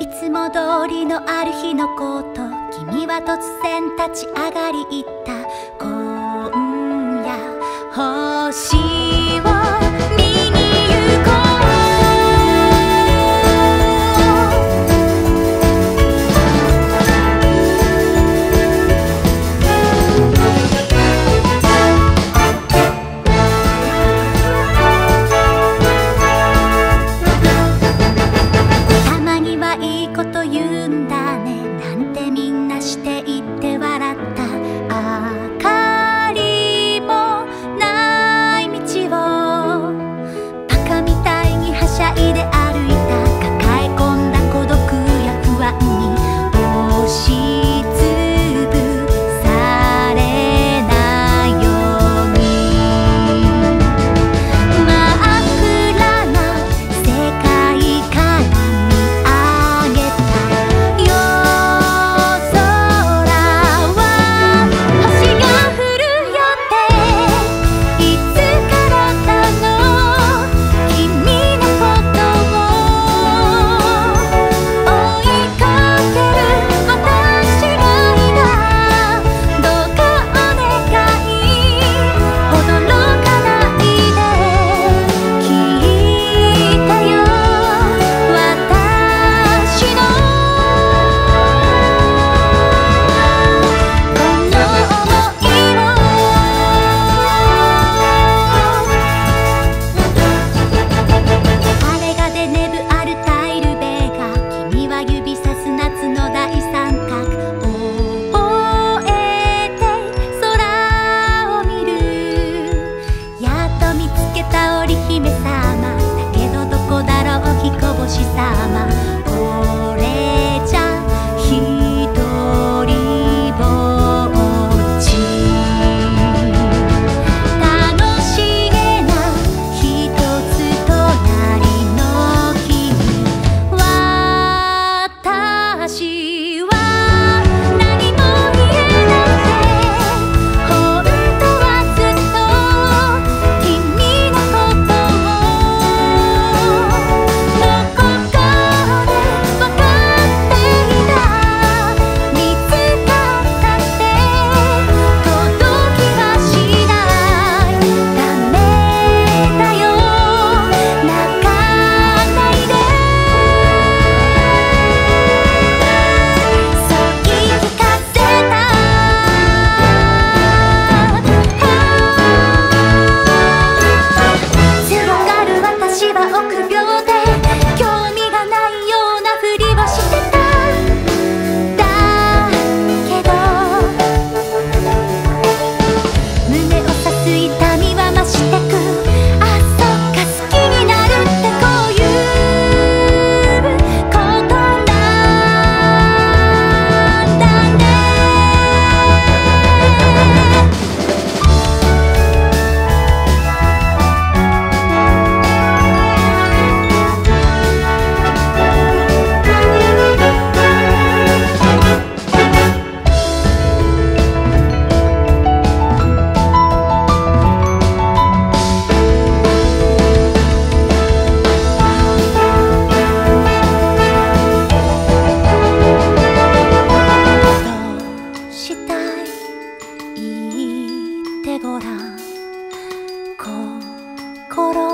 いつも通りのある日のこと君は突然立ち上がり言った。今夜星てごらん。心